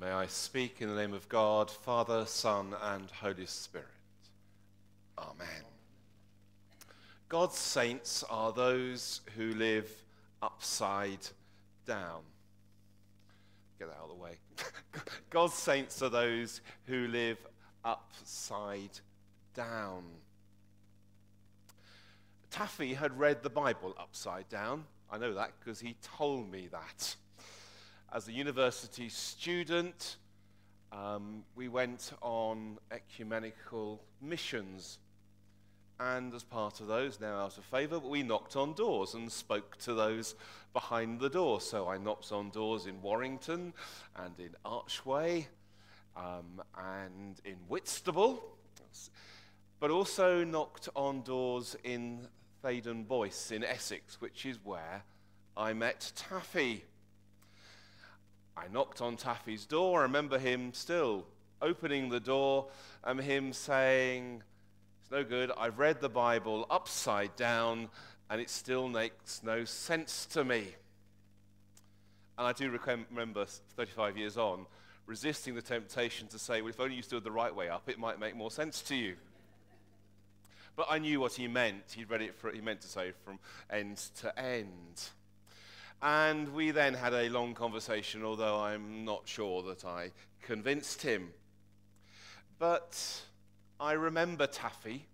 May I speak in the name of God, Father, Son, and Holy Spirit. Amen. God's saints are those who live upside down. Get that out of the way. God's saints are those who live upside down. Taffy had read the Bible upside down. I know that because he told me that. As a university student, um, we went on ecumenical missions. And as part of those, now out of favour, we knocked on doors and spoke to those behind the door. So I knocked on doors in Warrington and in Archway um, and in Whitstable, but also knocked on doors in Theydon Bois in Essex, which is where I met Taffy. Knocked on Taffy's door. I remember him still opening the door and him saying, It's no good. I've read the Bible upside down and it still makes no sense to me. And I do remember 35 years on resisting the temptation to say, Well, if only you stood the right way up, it might make more sense to you. But I knew what he meant. He'd read it for, he meant to say from end to end. And we then had a long conversation, although I'm not sure that I convinced him. But I remember Taffy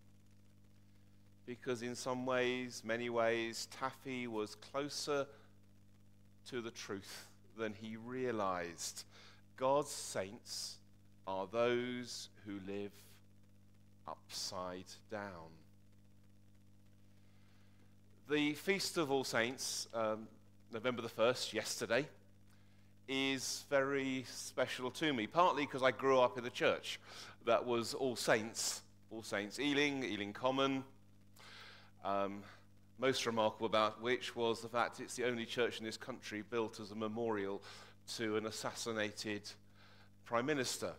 because, in some ways, many ways, Taffy was closer to the truth than he realized. God's saints are those who live upside down. The Feast of All Saints, um, November the 1st, yesterday, is very special to me, partly because I grew up in a church that was All Saints, All Saints Ealing, Ealing Common. Um, most remarkable about which was the fact it's the only church in this country built as a memorial to an assassinated prime minister.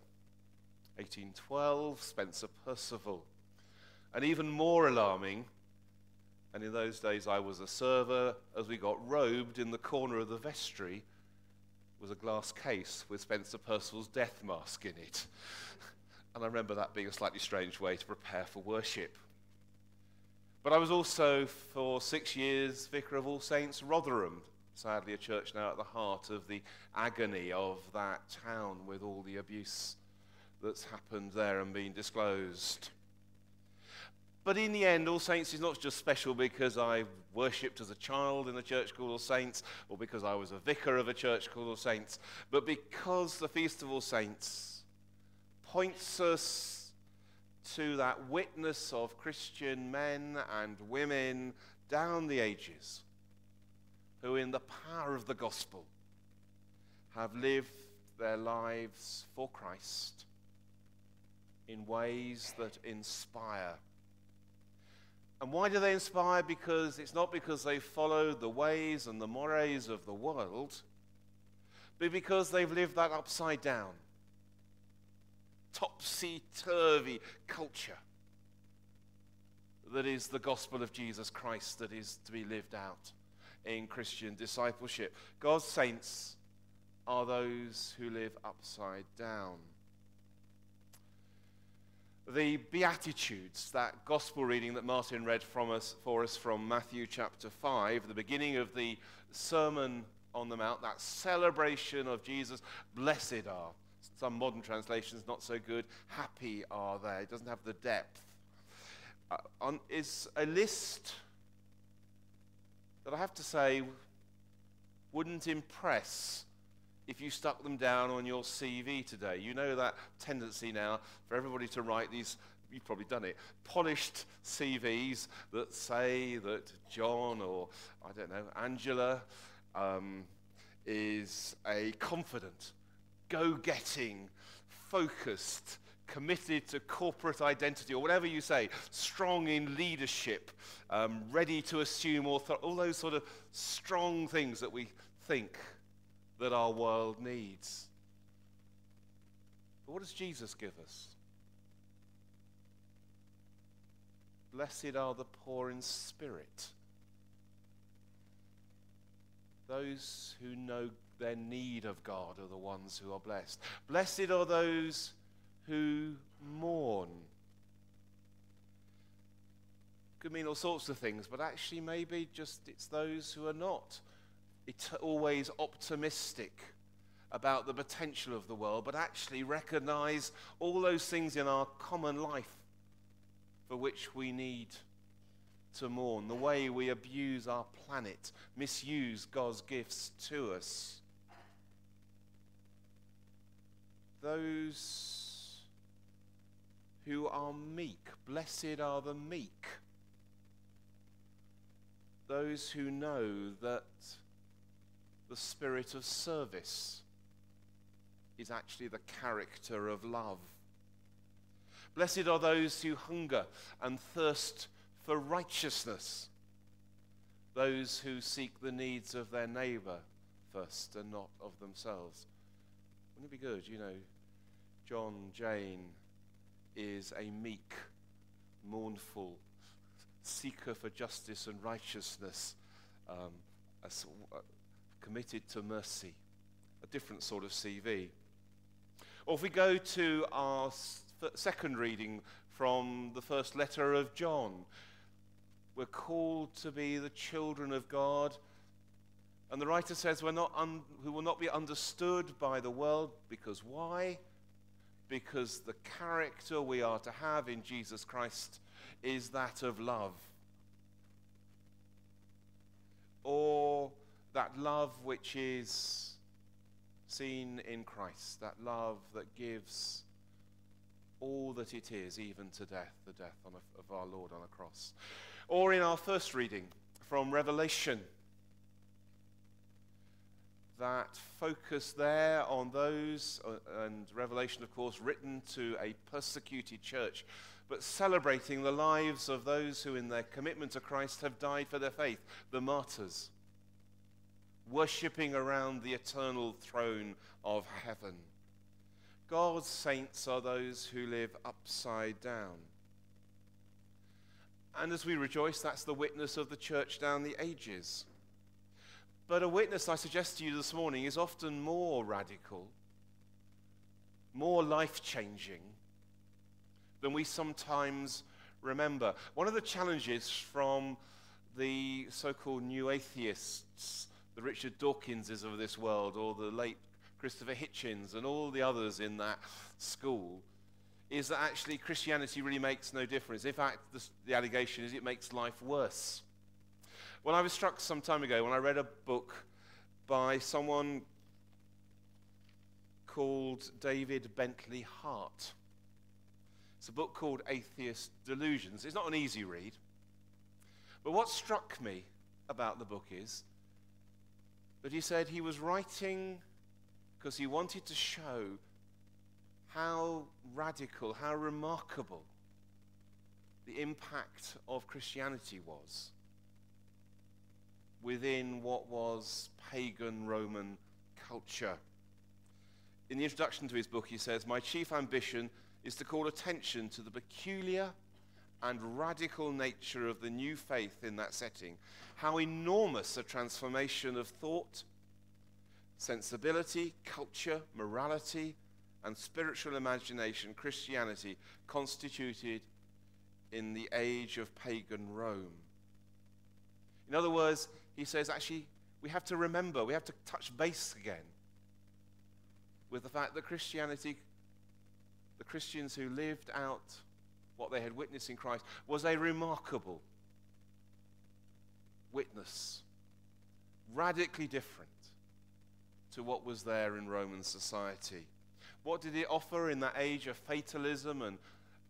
1812, Spencer Perceval. And even more alarming, and in those days I was a server, as we got robed in the corner of the vestry was a glass case with Spencer Perceval's death mask in it. and I remember that being a slightly strange way to prepare for worship. But I was also, for six years, Vicar of All Saints Rotherham, sadly, a church now at the heart of the agony of that town with all the abuse that's happened there and been disclosed. But in the end, All Saints is not just special because I worshipped as a child in a church called All Saints or because I was a vicar of a church called All Saints, but because the Feast of All Saints points us to that witness of Christian men and women down the ages who, in the power of the gospel, have lived their lives for Christ in ways that inspire. And why do they inspire? Because it's not because they follow the ways and the mores of the world, but because they've lived that upside down, topsy turvy culture that is the gospel of Jesus Christ that is to be lived out in Christian discipleship. God's saints are those who live upside down the Beatitudes, that gospel reading that Martin read from us, for us from Matthew chapter 5, the beginning of the Sermon on the Mount, that celebration of Jesus. Blessed are. Some modern translations not so good. Happy are they. It doesn't have the depth. Uh, on, is a list that I have to say wouldn't impress if you stuck them down on your CV today. You know that tendency now for everybody to write these, you've probably done it, polished CVs that say that John or, I don't know, Angela um, is a confident, go getting, focused, committed to corporate identity, or whatever you say, strong in leadership, um, ready to assume authority, all those sort of strong things that we think that our world needs. But what does Jesus give us? Blessed are the poor in spirit, those who know their need of God are the ones who are blessed. Blessed are those who mourn. Could mean all sorts of things, but actually, maybe just it's those who are not it's always optimistic about the potential of the world, but actually recognize all those things in our common life for which we need to mourn, the way we abuse our planet, misuse God's gifts to us. Those who are meek, blessed are the meek. Those who know that the spirit of service is actually the character of love. Blessed are those who hunger and thirst for righteousness, those who seek the needs of their neighbor first and not of themselves. Wouldn't it be good? You know, John Jane is a meek, mournful seeker for justice and righteousness, um, committed to mercy, a different sort of CV. Or if we go to our second reading from the first letter of John, we're called to be the children of God. And the writer says we're not un- who will not be understood by the world because why? Because the character we are to have in Jesus Christ is that of love. Or that love which is seen in Christ, that love that gives all that it is, even to death, the death a, of our Lord on a cross. Or in our first reading from Revelation, that focus there on those, uh, and Revelation, of course, written to a persecuted church, but celebrating the lives of those who, in their commitment to Christ, have died for their faith, the martyrs worshipping around the eternal throne of heaven. God's saints are those who live upside down. And as we rejoice, that's the witness of the church down the ages. But a witness, I suggest to you this morning, is often more radical, more life changing than we sometimes remember. One of the challenges from the so called new atheists the Richard Dawkinses of this world, or the late Christopher Hitchens, and all the others in that school, is that actually Christianity really makes no difference. In fact, the, the allegation is it makes life worse. Well, I was struck some time ago when I read a book by someone called David Bentley Hart. It's a book called Atheist Delusions. It's not an easy read. But what struck me about the book is but he said he was writing because he wanted to show how radical, how remarkable the impact of Christianity was within what was pagan Roman culture. In the introduction to his book, he says, My chief ambition is to call attention to the peculiar and radical nature of the new faith in that setting, how enormous a transformation of thought, sensibility, culture, morality, and spiritual imagination Christianity constituted in the age of pagan Rome. In other words, he says, actually, we have to remember, we have to touch base again with the fact that Christianity, the Christians who lived out what they had witnessed in Christ was a remarkable witness, radically different to what was there in Roman society. What did it offer in that age of fatalism and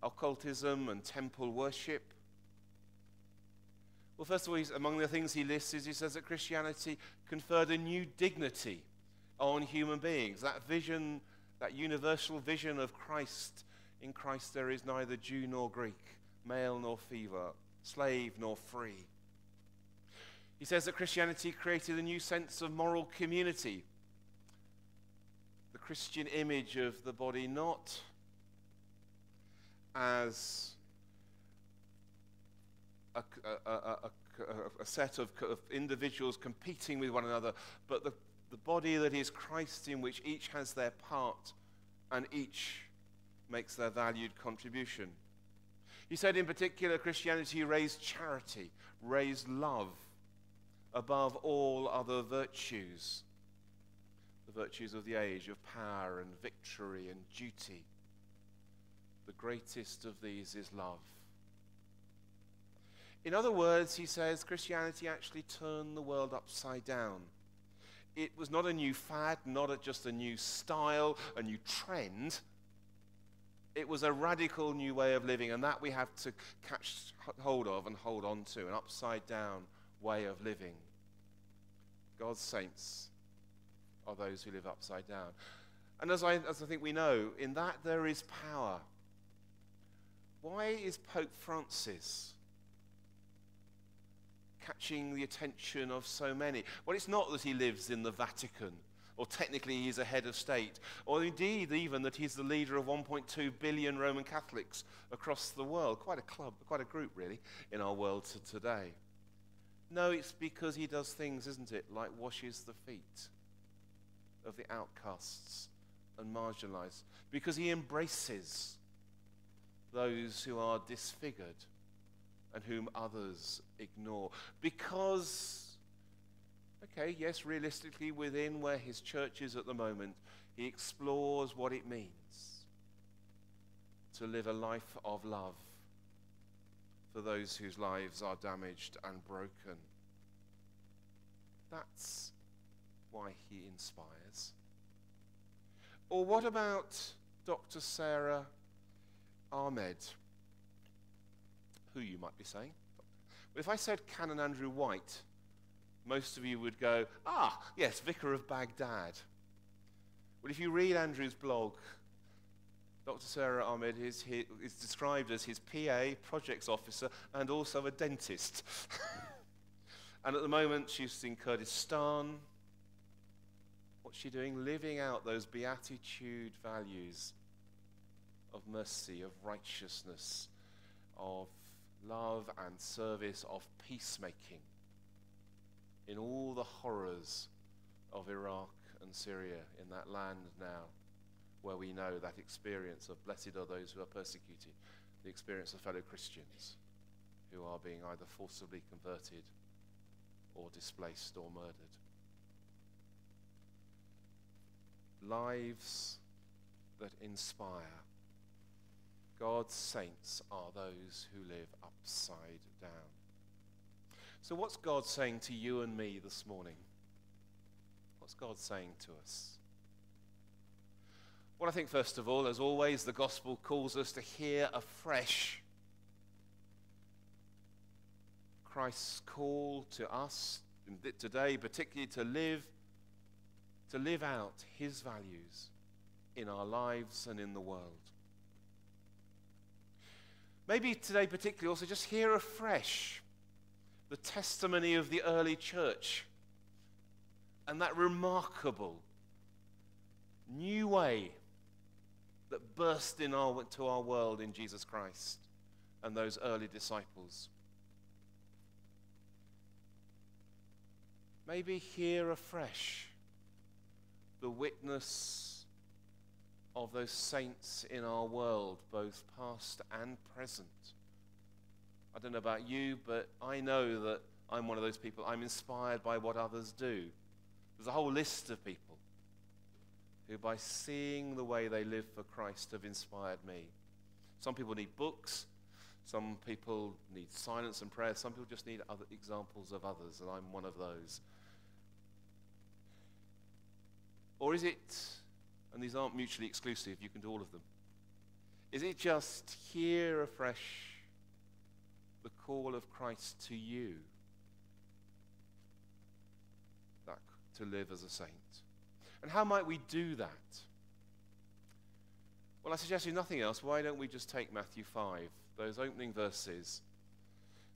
occultism and temple worship? Well, first of all, among the things he lists is he says that Christianity conferred a new dignity on human beings. That vision, that universal vision of Christ in Christ there is neither Jew nor Greek, male nor female, slave nor free. He says that Christianity created a new sense of moral community. The Christian image of the body not as a, a, a, a set of, of, individuals competing with one another, but the the body that is Christ, in which each has their part and each makes their valued contribution. He said, in particular, Christianity raised charity, raised love above all other virtues. The virtues of the age, of power and victory and duty. The greatest of these is love. In other words, he says Christianity actually turned the world upside down. It was not a new fad, not just a new style, a new trend. It was a radical new way of living, and that we have to catch hold of and hold on to an upside down way of living. God's saints are those who live upside down. And as I, as I think we know, in that there is power. Why is Pope Francis catching the attention of so many? Well, it's not that he lives in the Vatican, or technically he's a head of state, or indeed even that he's the leader of 1.2 billion Roman Catholics across the world. Quite a club, quite a group, really, in our world to today. No, it's because he does things, isn't it, like washes the feet of the outcasts and marginalized, because he embraces those who are disfigured and whom others ignore. Because, okay, yes, realistically, within where his church is at the moment, he explores what it means to live a life of love for those whose lives are damaged and broken. That's why he inspires. Or what about Dr. Sarah Ahmed? who you might be saying. If I said Canon Andrew White, most of you would go, ah, yes, Vicar of Baghdad. Well, if you read Andrew's blog, Dr. Sarah Ahmed is, is described as his PA, projects officer, and also a dentist. and at the moment, she's in Kurdistan. What's she doing? Living out those beatitude values of mercy, of righteousness, of love and service of peacemaking in all the horrors of Iraq and Syria, in that land now, where we know that experience of blessed are those who are persecuted, the experience of fellow Christians who are being either forcibly converted or displaced or murdered. Lives that inspire God's saints are those who live upside down. So, what's God saying to you and me this morning? What's God saying to us? Well, I think, first of all, as always, the gospel calls us to hear afresh Christ's call to us today, particularly to live, to live out his values in our lives and in the world. Maybe today, particularly, also just hear afresh the testimony of the early church and that remarkable new way that burst in our, our world in Jesus Christ and those early disciples. Maybe hear afresh the witness of those saints in our world, both past and present. I don't know about you, but I know that I'm one of those people. I'm inspired by what others do. There's a whole list of people who, by seeing the way they live for Christ, have inspired me. Some people need books. Some people need silence and prayer. Some people just need other examples of others, and I'm one of those. Or is it and these aren't mutually exclusive, you can do all of them. Is it just hear afresh the call of Christ to you that, to live as a saint? And how might we do that? Well, I suggest you nothing else. Why don't we just take Matthew 5, those opening verses,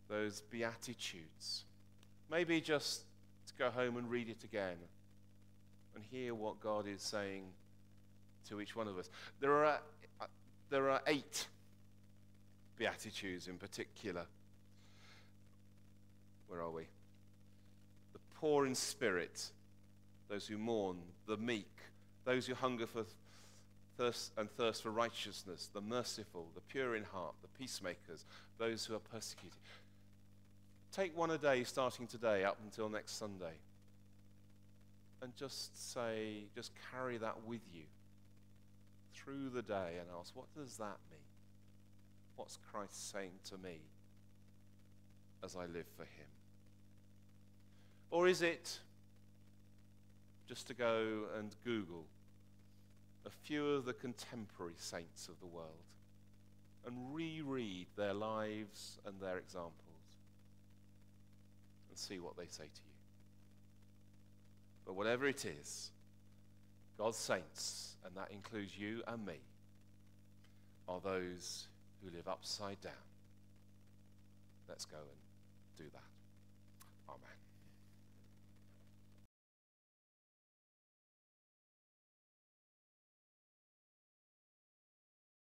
those Beatitudes? Maybe just to go home and read it again and hear what God is saying to each one of us. There are, uh, there are eight Beatitudes in particular. Where are we? The poor in spirit, those who mourn, the meek, those who hunger for thirst and thirst for righteousness, the merciful, the pure in heart, the peacemakers, those who are persecuted. Take one a day starting today up until next Sunday. And just say, just carry that with you through the day and ask, what does that mean? What's Christ saying to me as I live for him? Or is it just to go and Google a few of the contemporary saints of the world and reread their lives and their examples and see what they say to you? But whatever it is, God's saints, and that includes you and me, are those who live upside down. Let's go and do that.